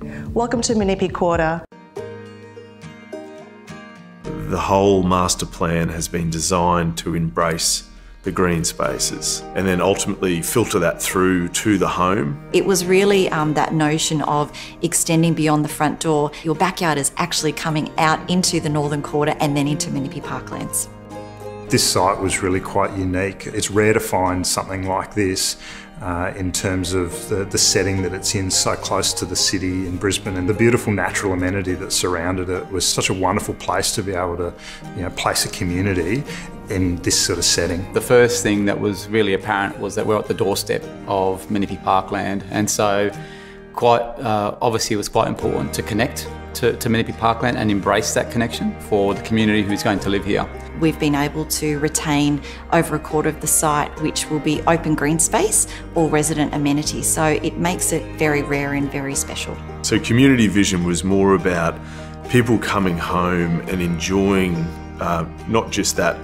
Welcome to Minnippi Quarter. The whole master plan has been designed to embrace the green spaces and then ultimately filter that through to the home. It was really um, that notion of extending beyond the front door. Your backyard is actually coming out into the northern quarter and then into Minnippi Parklands. This site was really quite unique. It's rare to find something like this uh, in terms of the, the setting that it's in, so close to the city in Brisbane, and the beautiful natural amenity that surrounded it was such a wonderful place to be able to you know, place a community in this sort of setting. The first thing that was really apparent was that we're at the doorstep of Minnippi Parkland, and so quite uh, obviously it was quite important to connect to, to Parkland and embrace that connection for the community who's going to live here. We've been able to retain over a quarter of the site, which will be open green space or resident amenities. So it makes it very rare and very special. So community vision was more about people coming home and enjoying uh, not just that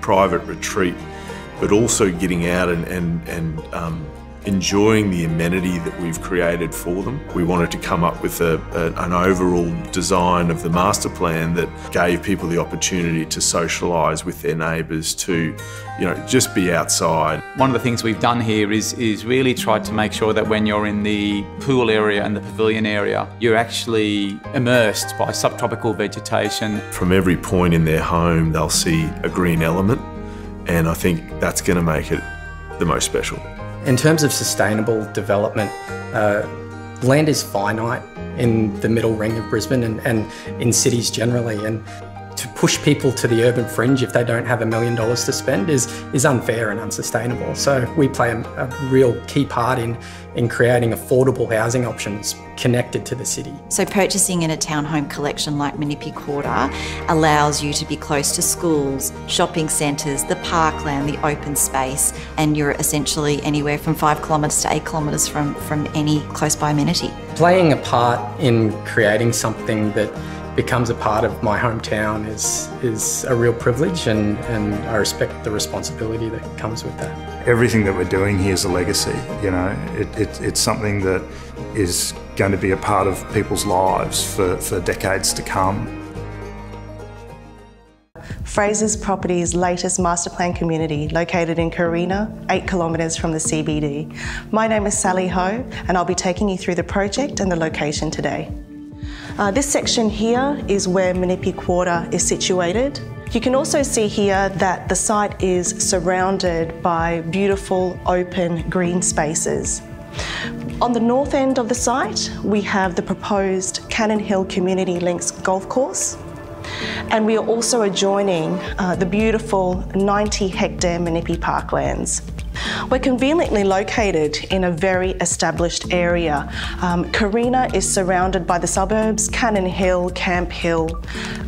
private retreat, but also getting out and, and, and um, enjoying the amenity that we've created for them. We wanted to come up with a, a, an overall design of the master plan that gave people the opportunity to socialise with their neighbours, to you know, just be outside. One of the things we've done here is, is really tried to make sure that when you're in the pool area and the pavilion area, you're actually immersed by subtropical vegetation. From every point in their home, they'll see a green element, and I think that's going to make it the most special. In terms of sustainable development, uh, land is finite in the middle ring of Brisbane and, and in cities generally. And push people to the urban fringe if they don't have a million dollars to spend is, is unfair and unsustainable. So we play a, a, real key part in, in creating affordable housing options connected to the city. So purchasing in a townhome collection like Minnippi Quarter allows you to be close to schools, shopping centres, the parkland, the open space, and you're essentially anywhere from five kilometres to eight kilometres from, from any close by amenity. Playing a part in creating something that becomes a part of my hometown is is a real privilege and, and I respect the responsibility that comes with that. Everything that we're doing here is a legacy, you know, it, it, it's something that is going to be a part of people's lives for, for decades to come. Fraser's Property's latest master plan community located in Carina, 8 kilometres from the CBD. My name is Sally Ho and I'll be taking you through the project and the location today. Uh, this section here is where Minnippi Quarter is situated. You can also see here that the site is surrounded by beautiful open green spaces. On the north end of the site, we have the proposed Cannon Hill Community Links Golf Course. And we are also adjoining uh, the beautiful 90 hectare Minnippi Parklands. We're conveniently located in a very established area. Um, Carina is surrounded by the suburbs, Cannon Hill, Camp Hill,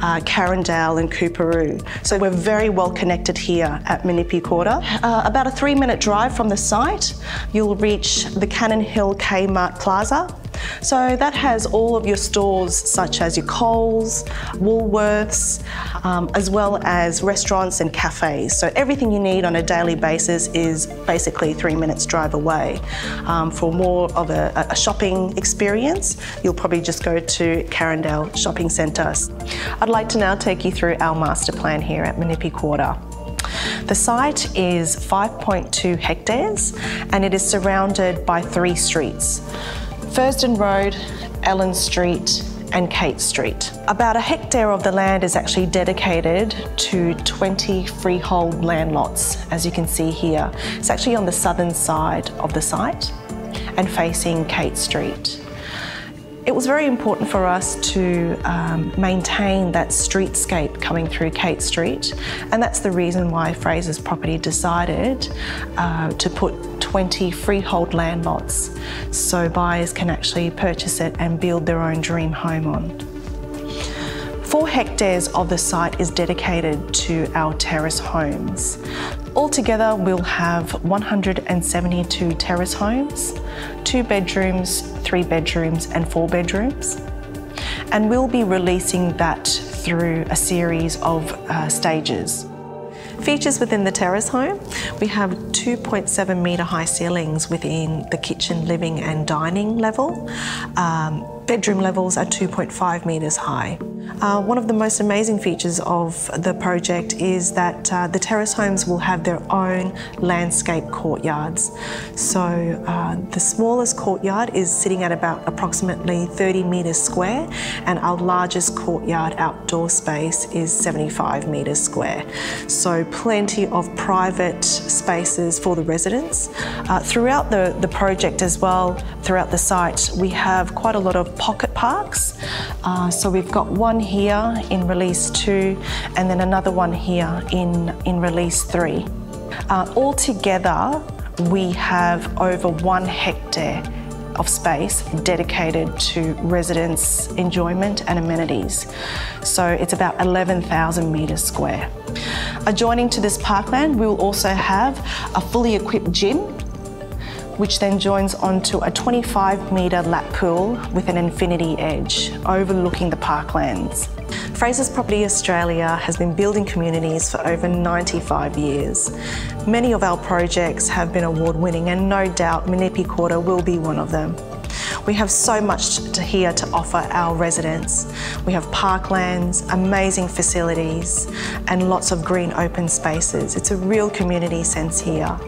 uh, Carindale and Coorparoo. So we're very well connected here at Minnippi Quarter. Uh, about a three minute drive from the site, you'll reach the Cannon Hill Kmart Plaza so that has all of your stores such as your Coles, Woolworths, um, as well as restaurants and cafes. So everything you need on a daily basis is basically three minutes drive away. Um, for more of a, a, shopping experience, you'll probably just go to Carindale Shopping Centre. I'd like to now take you through our master plan here at Minnippi Quarter. The site is 5.2 hectares and it is surrounded by three streets. Fursden Road, Ellen Street, and Kate Street. About a hectare of the land is actually dedicated to 20 freehold land lots, as you can see here. It's actually on the southern side of the site and facing Kate Street. It was very important for us to um, maintain that streetscape coming through Kate Street, and that's the reason why Fraser's property decided uh, to put 20 freehold land lots so buyers can actually purchase it and build their own dream home on. Four hectares of the site is dedicated to our terrace homes. Altogether, we'll have 172 terrace homes, two bedrooms, three bedrooms, and four bedrooms. And we'll be releasing that through a series of uh, stages. Features within the terrace home, we have 2.7 metre high ceilings within the kitchen, living and dining level. Um, bedroom levels are 2.5 metres high. Uh, one of the most amazing features of the project is that uh, the terrace homes will have their own landscape courtyards. So uh, the smallest courtyard is sitting at about approximately 30 metres square and our largest courtyard outdoor space is 75 metres square. So plenty of private spaces for the residents. Uh, throughout the, the project as well, throughout the site, we have quite a lot of pocket parks. Uh, so we've got one here in release two and then another one here in, in release three. Uh, altogether, we have over one hectare of space dedicated to residents' enjoyment and amenities. So it's about 11,000 metres square. Adjoining to this parkland, we will also have a fully equipped gym which then joins onto a 25 metre lap pool with an infinity edge overlooking the parklands. Fraser's Property Australia has been building communities for over 95 years. Many of our projects have been award winning and no doubt Minnippi Quarter will be one of them. We have so much to here to offer our residents. We have parklands, amazing facilities and lots of green open spaces. It's a real community sense here.